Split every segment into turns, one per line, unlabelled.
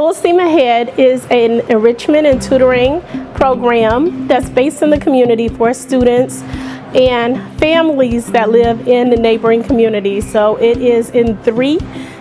Full Steam Ahead is an enrichment and tutoring program that's based in the community for students and families that live in the neighboring communities. So it is in three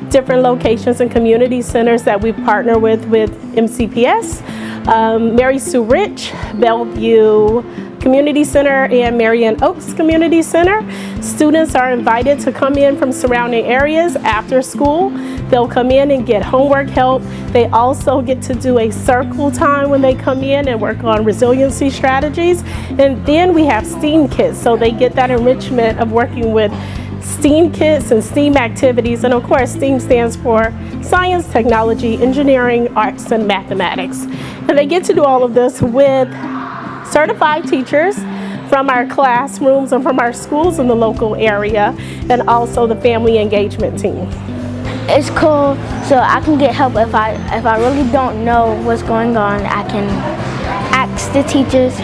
different locations and community centers that we partner with with MCPS, um, Mary Sue Rich, Belleview, Community Center and Marion Oaks Community Center. Students are invited to come in from surrounding areas after school. They'll come in and get homework help. They also get to do a circle time when they come in and work on resiliency strategies. And then we have STEAM kits, so they get that enrichment of working with STEAM kits and STEAM activities. And of course, STEAM stands for science, technology, engineering, arts, and mathematics. And they get to do all of this with certified teachers from our classrooms and from our schools in the local area and also the family engagement team.
It's cool so I can get help if I if I really don't know what's going on I can ask the teachers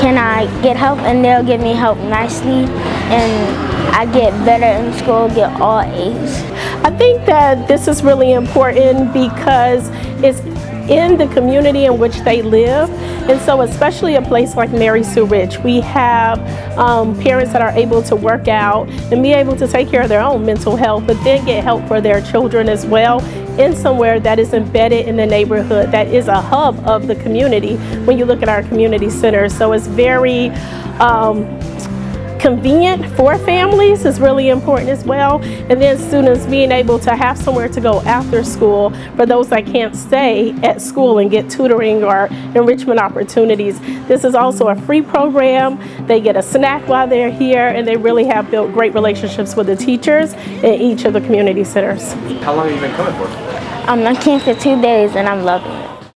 can I get help and they'll give me help nicely and I get better in school, get all A's.
I think that this is really important because it's in the community in which they live. And so especially a place like Mary Sue Rich, we have um, parents that are able to work out and be able to take care of their own mental health, but then get help for their children as well in somewhere that is embedded in the neighborhood, that is a hub of the community when you look at our community centers. So it's very, um, convenient for families is really important as well. And then students being able to have somewhere to go after school for those that can't stay at school and get tutoring or enrichment opportunities. This is also a free program. They get a snack while they're here and they really have built great relationships with the teachers in each of the community centers.
How long have you been coming for?
Um, I came for two days and I'm loving it.